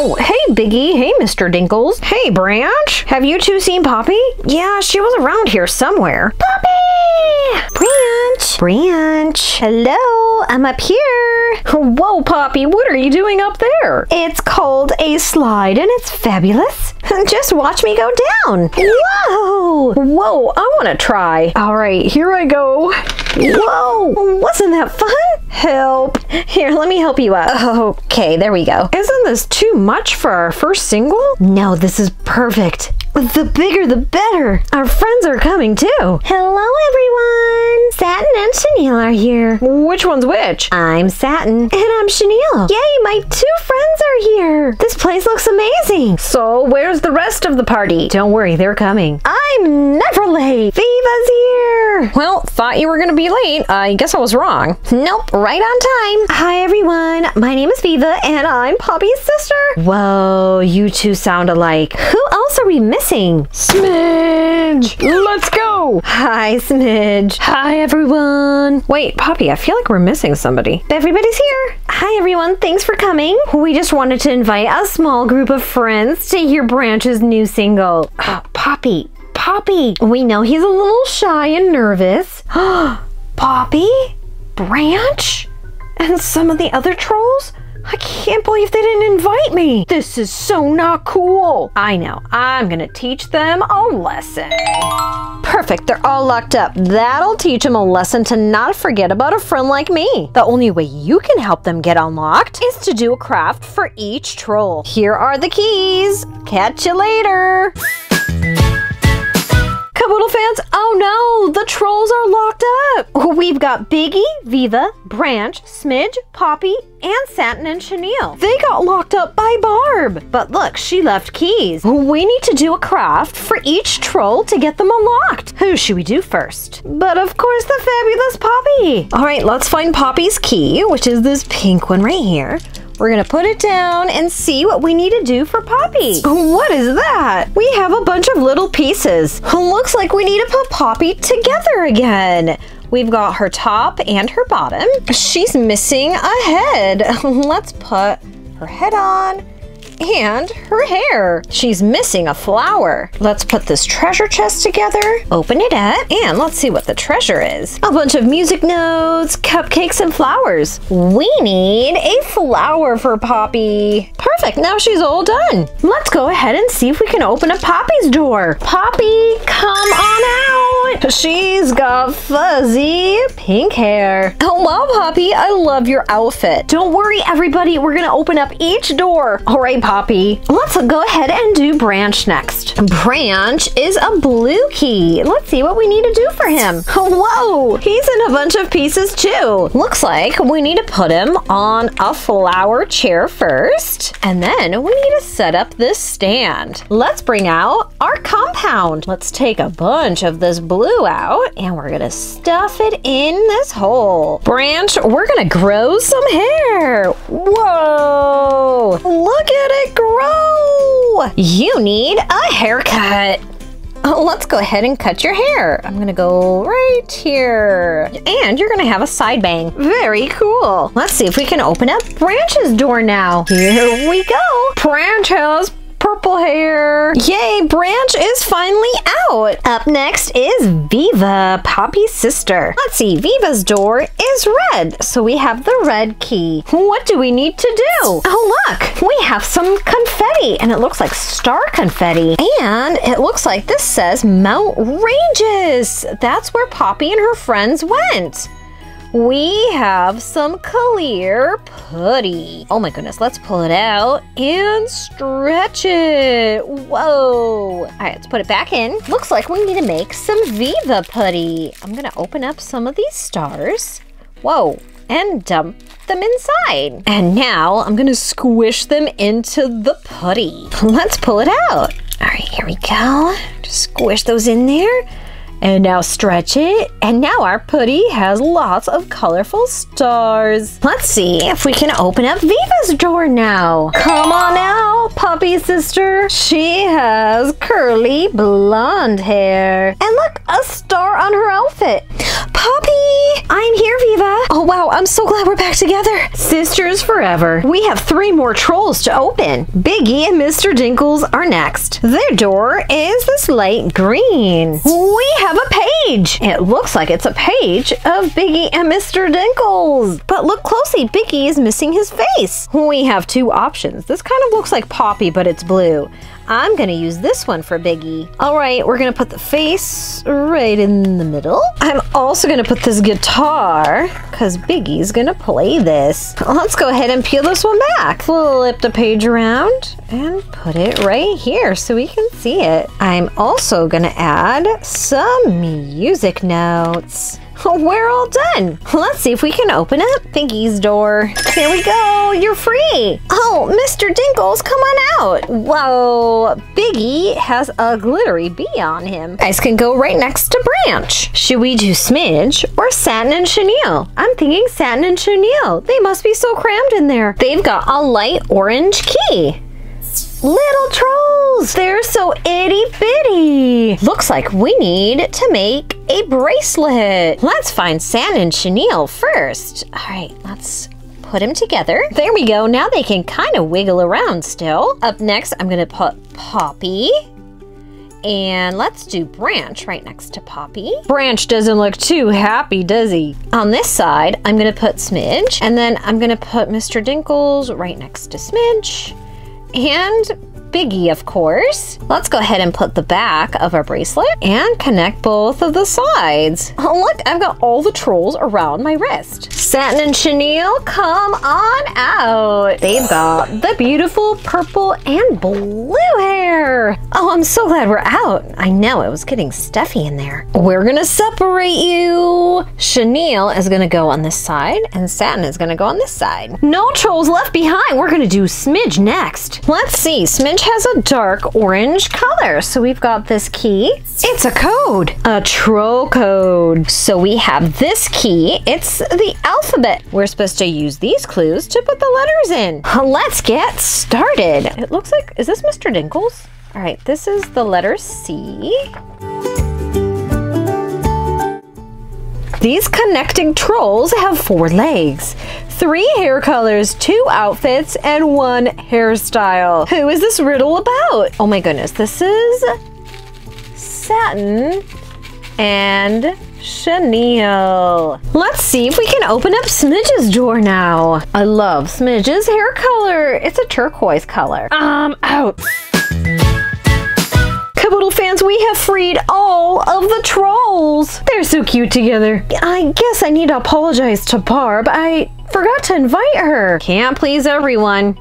Oh, hey, Biggie. Hey, Mr. Dinkles. Hey, Branch. Have you two seen Poppy? Yeah, she was around here somewhere. Poppy! Branch! Branch! Hello, I'm up here. Whoa, Poppy, what are you doing up there? It's called a slide and it's fabulous. Just watch me go down. Whoa! Whoa, I want to try. All right, here I go. Whoa! Wasn't that fun? Help. Here, let me help you up. Okay, there we go. Isn't this too much for our first single? No, this is perfect. The bigger the better. Our friends are coming too. Hello, everyone. Satin and Chenille are here. Which one's which? I'm Satin. And I'm Chenille. Yay, my two friends are here. This place looks amazing. So, where's the rest of the party? Don't worry, they're coming. I'm never late. Viva's here. Well, thought you were gonna be late. I guess I was wrong. Nope, right on time. Hi, everyone. My name is Viva, and I'm Poppy's sister. Whoa, you two sound alike. Who else are we missing? Smidge! Let's go! Hi, Smidge. Hi, everyone. Wait, Poppy, I feel like we're missing somebody. Everybody's here. Hi, everyone. Thanks for coming. We just wanted to invite a small group of friends to hear Branch's new single. Oh, Poppy, Poppy. We know he's a little shy and nervous. Poppy? Branch? And some of the other trolls? I can't believe they didn't invite me. This is so not cool. I know. I'm gonna teach them a lesson. Perfect. They're all locked up. That'll teach them a lesson to not forget about a friend like me. The only way you can help them get unlocked is to do a craft for each troll. Here are the keys. Catch you later. Caboodle fans, oh no, the trolls are locked up. We've got Biggie, Viva, Branch, Smidge, Poppy, and Satin and Chenille. They got locked up by Barb. But look, she left keys. We need to do a craft for each troll to get them unlocked. Who should we do first? But of course, the fabulous Poppy. All right, let's find Poppy's key, which is this pink one right here. We're gonna put it down and see what we need to do for Poppy. What is that? We have a bunch of little pieces. Looks like we need to put Poppy together again. We've got her top and her bottom. She's missing a head. Let's put her head on and her hair. She's missing a flower. Let's put this treasure chest together, open it up, and let's see what the treasure is. A bunch of music notes, cupcakes, and flowers. We need a flower for Poppy. Perfect, now she's all done. Let's go ahead and see if we can open up Poppy's door. Poppy, come on out. She's got fuzzy pink hair. Oh wow, Poppy, I love your outfit. Don't worry, everybody, we're gonna open up each door. All right, Poppy. Let's go ahead and do Branch next. Branch is a blue key. Let's see what we need to do for him. Whoa, he's in a bunch of pieces too. Looks like we need to put him on a flower chair first. And then we need to set up this stand. Let's bring out our compound. Let's take a bunch of this blue out and we're gonna stuff it in this hole. Branch, we're gonna grow some hair. Whoa, look at it grow! You need a haircut. Oh, let's go ahead and cut your hair. I'm gonna go right here. And you're gonna have a side bang. Very cool. Let's see if we can open up Branch's door now. Here we go. Branch has hair. Yay, Branch is finally out. Up next is Viva, Poppy's sister. Let's see, Viva's door is red, so we have the red key. What do we need to do? Oh, look, we have some confetti, and it looks like star confetti. And it looks like this says Mount Rageous. That's where Poppy and her friends went we have some clear putty. Oh my goodness, let's pull it out and stretch it. Whoa. All right, let's put it back in. Looks like we need to make some Viva putty. I'm gonna open up some of these stars. Whoa, and dump them inside. And now I'm gonna squish them into the putty. Let's pull it out. All right, here we go. Just squish those in there. And now stretch it. And now our putty has lots of colorful stars. Let's see if we can open up Viva's door now. Come on out, Poppy sister. She has curly blonde hair. And look, a star on her outfit. Poppy! I'm here, Viva. Oh, wow, I'm so glad we're back together. Sisters forever. We have three more trolls to open. Biggie and Mr. Dinkles are next. Their door is this light green. We have a page. It looks like it's a page of Biggie and Mr. Dinkles. But look closely, Biggie is missing his face. We have two options. This kind of looks like Poppy, but it's blue. I'm gonna use this one for Biggie. All right, we're gonna put the face right in the middle. I'm also gonna put this guitar, cause Biggie's gonna play this. Let's go ahead and peel this one back. Flip the page around and put it right here so we can see it. I'm also gonna add some music notes. We're all done. Let's see if we can open up Biggie's door. Here we go. You're free. Oh, Mr. Dinkles, come on out. Whoa, Biggie has a glittery bee on him. Guys can go right next to Branch. Should we do Smidge or Satin and Chenille? I'm thinking Satin and Chenille. They must be so crammed in there. They've got a light orange key. Little trolls! They're so itty bitty! Looks like we need to make a bracelet. Let's find Satin and Chenille first. All right, let's put them together. There we go. Now they can kind of wiggle around still. Up next, I'm going to put Poppy. And let's do Branch right next to Poppy. Branch doesn't look too happy, does he? On this side, I'm going to put Smidge. And then I'm going to put Mr. Dinkles right next to Smidge and Biggie, of course. Let's go ahead and put the back of our bracelet and connect both of the sides. Oh, look, I've got all the trolls around my wrist. Satin and Chenille, come on out. They've got the beautiful purple and blue hair. Oh, I'm so glad we're out. I know, it was getting stuffy in there. We're gonna separate you. Chenille is gonna go on this side and Satin is gonna go on this side. No trolls left behind. We're gonna do Smidge next. Let's see, Smidge has a dark orange color. So we've got this key. It's a code, a troll code. So we have this key. It's the alphabet. We're supposed to use these clues to put the letters in. Let's get started. It looks like, is this Mr. Dinkles? All right, this is the letter C. These connecting trolls have four legs, three hair colors, two outfits, and one hairstyle. Who is this riddle about? Oh my goodness, this is Satin and Chenille. Let's see if we can open up Smidge's door now. I love Smidge's hair color. It's a turquoise color. I'm out. We have freed all of the trolls. They're so cute together. I guess I need to apologize to Barb. I forgot to invite her. Can't please everyone.